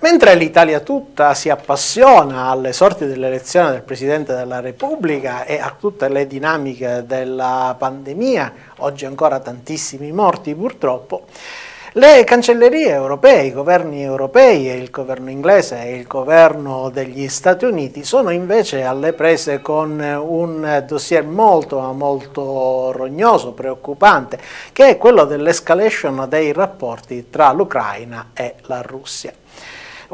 Mentre l'Italia tutta si appassiona alle sorti dell'elezione del Presidente della Repubblica e a tutte le dinamiche della pandemia, oggi ancora tantissimi morti purtroppo, le cancellerie europee, i governi europei, il governo inglese e il governo degli Stati Uniti sono invece alle prese con un dossier molto molto rognoso, preoccupante, che è quello dell'escalation dei rapporti tra l'Ucraina e la Russia.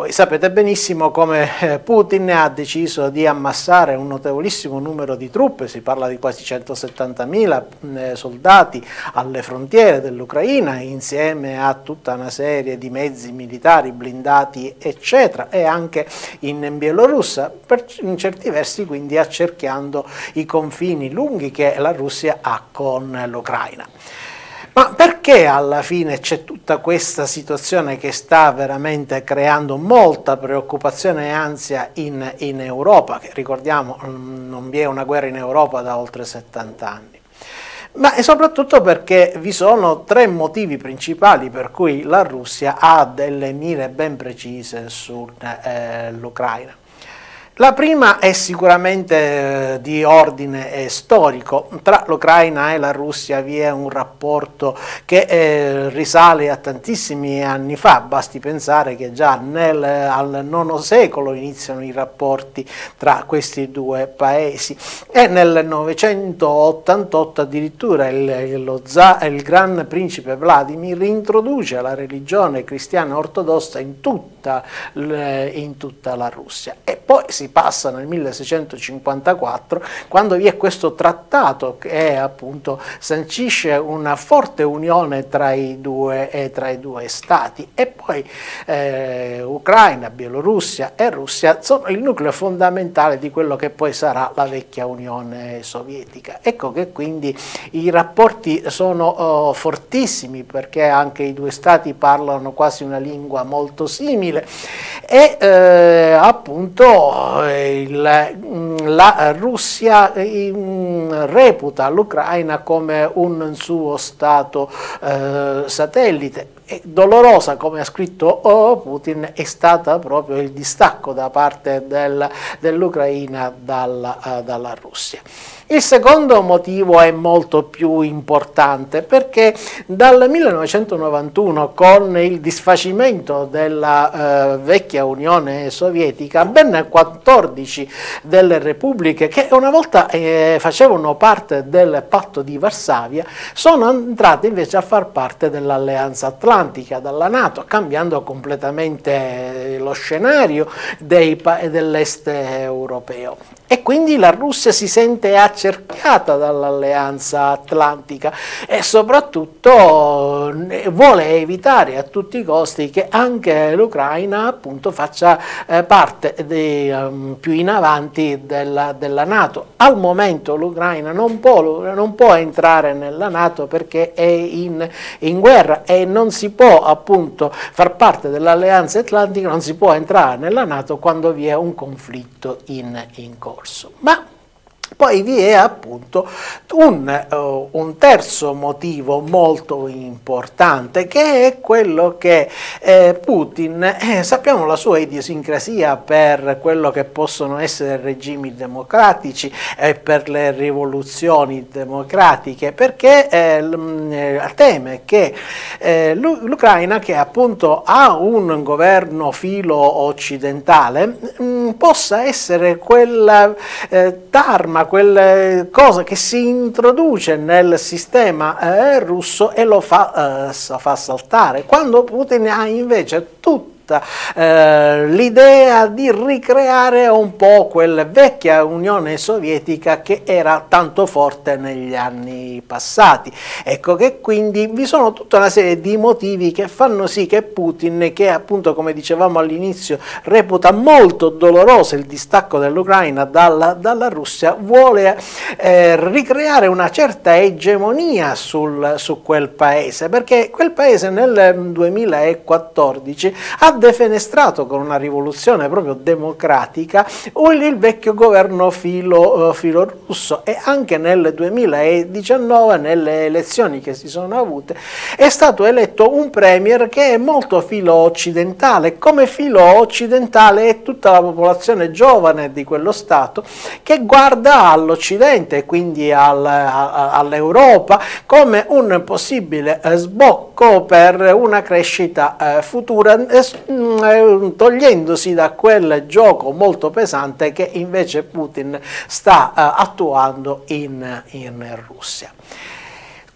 Voi sapete benissimo come eh, Putin ha deciso di ammassare un notevolissimo numero di truppe, si parla di quasi 170.000 eh, soldati alle frontiere dell'Ucraina insieme a tutta una serie di mezzi militari blindati eccetera e anche in Bielorussia, per, in certi versi quindi accerchiando i confini lunghi che la Russia ha con l'Ucraina. Ma perché alla fine c'è tutta questa situazione che sta veramente creando molta preoccupazione e ansia in, in Europa, che ricordiamo mm, non vi è una guerra in Europa da oltre 70 anni? ma soprattutto perché vi sono tre motivi principali per cui la Russia ha delle mire ben precise sull'Ucraina. Eh, la prima è sicuramente eh, di ordine eh, storico, tra l'Ucraina e la Russia vi è un rapporto che eh, risale a tantissimi anni fa, basti pensare che già nel, al IX secolo iniziano i rapporti tra questi due paesi. E nel 988 addirittura il, lo za, il gran principe Vladimir introduce la religione cristiana ortodossa in tutta, in tutta la Russia. E poi passa nel 1654 quando vi è questo trattato che appunto sancisce una forte unione tra i due, tra i due stati e poi eh, Ucraina, Bielorussia e Russia sono il nucleo fondamentale di quello che poi sarà la vecchia Unione Sovietica. Ecco che quindi i rapporti sono oh, fortissimi perché anche i due stati parlano quasi una lingua molto simile e eh, appunto il, mm, la Russia mm, reputa l'Ucraina come un suo stato eh, satellite. Dolorosa, come ha scritto oh, Putin, è stata proprio il distacco da parte del, dell'Ucraina dalla, uh, dalla Russia. Il secondo motivo è molto più importante perché dal 1991 con il disfacimento della eh, vecchia Unione Sovietica ben 14 delle repubbliche che una volta eh, facevano parte del patto di Varsavia sono entrate invece a far parte dell'alleanza atlantica, dalla Nato, cambiando completamente lo scenario dell'est europeo. E quindi la Russia si sente accerchiata dall'alleanza atlantica e soprattutto eh, vuole evitare a tutti i costi che anche l'Ucraina appunto faccia eh, parte dei, um, più in avanti della, della Nato. Al momento l'Ucraina non può, non può, entrare nella Nato perché è in, in guerra e non si può appunto far parte dell'alleanza atlantica, non si può entrare nella Nato quando vi è un conflitto in, in corso corso. Ma poi vi è appunto un, uh, un, terzo motivo molto importante che è quello che eh, Putin, eh, sappiamo la sua idiosincrasia per quello che possono essere regimi democratici e per le rivoluzioni democratiche, perché eh, eh teme che eh, l'Ucraina, che appunto ha un governo filo occidentale, mh, mm, possa essere quella tarma, quella cosa che si introduce nel sistema eh, russo e lo fa, eh, fa saltare, quando Putin ha invece tutto eh, l'idea di ricreare un po' quella vecchia Unione Sovietica che era tanto forte negli anni passati. Ecco che quindi vi sono tutta una serie di motivi che fanno sì che Putin, che appunto come dicevamo all'inizio reputa molto doloroso il distacco dell'Ucraina dalla, dalla, Russia, vuole eh, ricreare una certa egemonia sul, su quel paese, perché quel paese nel 2014 ha defenestrato con una rivoluzione proprio democratica il vecchio governo filo, filo russo e anche nel 2019 nelle elezioni che si sono avute è stato eletto un premier che è molto filo occidentale, come filo occidentale è tutta la popolazione giovane di quello Stato che guarda all'Occidente, quindi al, all'Europa, come un possibile eh, sbocco per una crescita eh, futura, togliendosi da quel gioco molto pesante che invece Putin sta eh, attuando in, in Russia.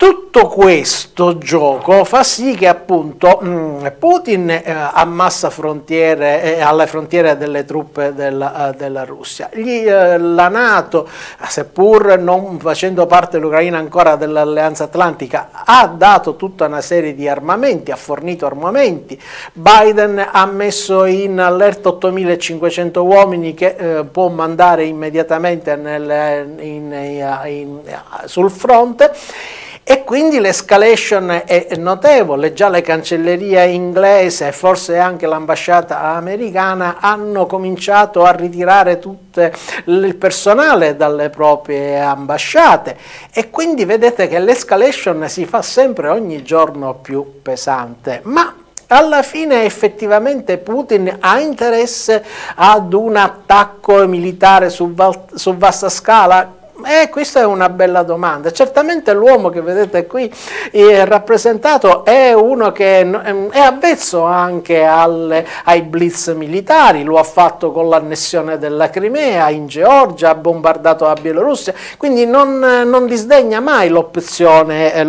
Tutto questo gioco fa sì che appunto mm, Putin eh, ammassa frontiere eh, alle frontiere delle truppe della, eh, della Russia. Gli, eh, la Nato, seppur non facendo parte l'Ucraina ancora dell'Alleanza Atlantica, ha dato tutta una serie di armamenti, ha fornito armamenti. Biden ha messo in allerta 8500 uomini che eh, può mandare immediatamente nel, in, in, sul fronte e quindi l'escalation è notevole, già le cancellerie inglese e forse anche l'ambasciata americana hanno cominciato a ritirare tutto il personale dalle proprie ambasciate. E quindi vedete che l'escalation si fa sempre ogni giorno più pesante, ma alla fine effettivamente Putin ha interesse ad un attacco militare su, su vasta scala? Eh, questa è una bella domanda. Certamente l'uomo che vedete qui eh, rappresentato è uno che è avvezzo anche alle, ai blitz militari, lo ha fatto con l'annessione della Crimea, in Georgia, ha bombardato la Bielorussia, quindi non, non disdegna mai l'opzione, eh,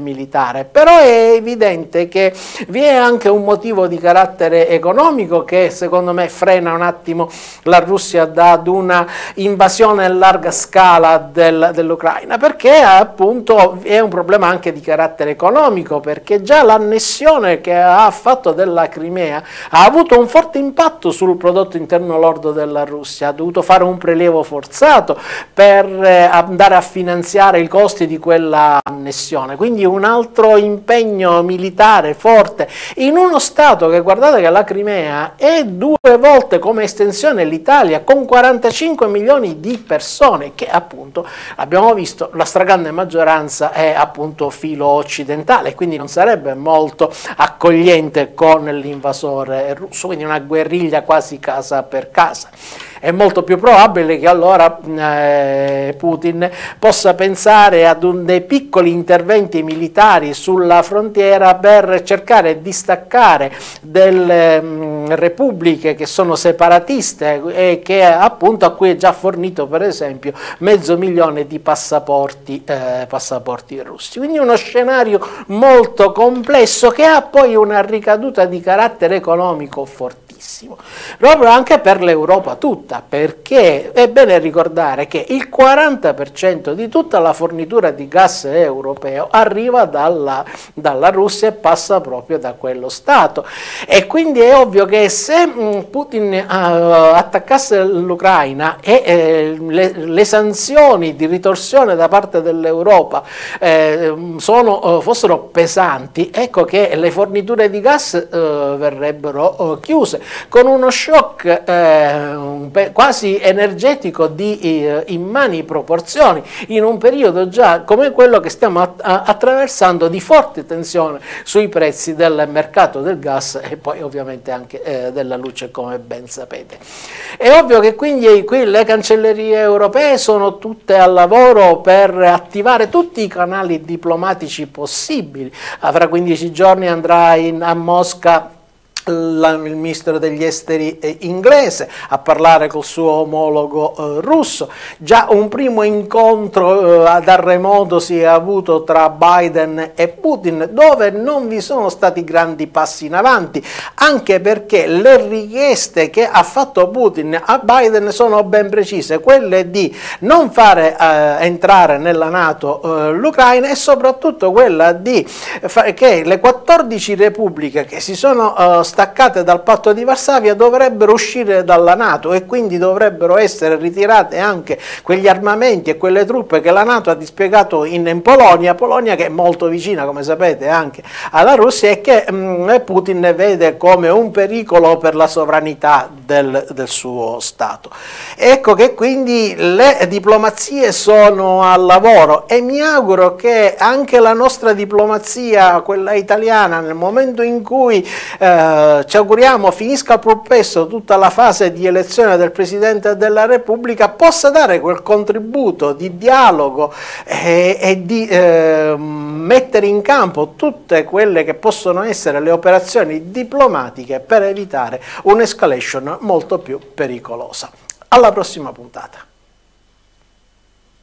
militare. Però è evidente che vi è anche un motivo di carattere economico che secondo me frena un attimo la Russia da una invasione a larga scala scala del, dell'Ucraina, perché appunto è un problema anche di carattere economico, perché già l'annessione che ha fatto della Crimea ha avuto un forte impatto sul prodotto interno lordo della Russia, ha dovuto fare un prelievo forzato per eh, andare a finanziare i costi di quella annessione, quindi un altro impegno militare forte in uno Stato che guardate che la Crimea è due volte come estensione l'Italia con 45 milioni di persone che appunto appunto. Abbiamo visto la stragrande maggioranza è appunto filo occidentale, quindi non sarebbe molto accogliente con l'invasore russo, quindi una guerriglia quasi casa per casa è molto più probabile che allora eh, Putin possa pensare ad un, dei piccoli interventi militari sulla frontiera per cercare di distaccare delle mh, mm, repubbliche che sono separatiste e che appunto a cui è già fornito per esempio mezzo milione di passaporti, eh, passaporti russi. Quindi uno scenario molto complesso che ha poi una ricaduta di carattere economico fortissimo tantissimo, proprio anche per l'Europa tutta, perché è bene ricordare che il 40% di tutta la fornitura di gas europeo arriva dalla, dalla Russia e passa proprio da quello Stato. E quindi è ovvio che se Putin uh, attaccasse l'Ucraina e eh, le, le, sanzioni di ritorsione da parte dell'Europa uh, fossero pesanti, ecco che le forniture di gas uh, verrebbero chiuse con uno shock eh, quasi energetico di eh, immani proporzioni in un periodo già come quello che stiamo att attraversando di forte tensione sui prezzi del mercato del gas e poi ovviamente anche eh, della luce come ben sapete. È ovvio che quindi qui le cancellerie europee sono tutte al lavoro per attivare tutti i canali diplomatici possibili. Fra 15 giorni andrà in, a Mosca il ministro degli esteri eh, inglese a parlare col suo omologo eh, russo. Già un primo incontro eh, da remoto si è avuto tra Biden e Putin dove non vi sono stati grandi passi in avanti, anche perché le richieste che ha fatto Putin a Biden sono ben precise, quelle di non fare eh, entrare nella Nato eh, l'Ucraina e soprattutto quella di che le 14 repubbliche che si sono staccate dal patto di Varsavia dovrebbero uscire dalla Nato e quindi dovrebbero essere ritirate anche quegli armamenti e quelle truppe che la Nato ha dispiegato in, in Polonia, Polonia che è molto vicina come sapete anche alla Russia e che mh, mm, Putin vede come un pericolo per la sovranità del, del suo Stato. Ecco che quindi le diplomazie sono al lavoro e mi auguro che anche la nostra diplomazia, quella italiana, nel momento in cui eh, ci auguriamo finisca più presto tutta la fase di elezione del Presidente della Repubblica, possa dare quel contributo di dialogo e, e di eh, mettere in campo tutte quelle che possono essere le operazioni diplomatiche per evitare un'escalation molto più pericolosa. Alla prossima puntata.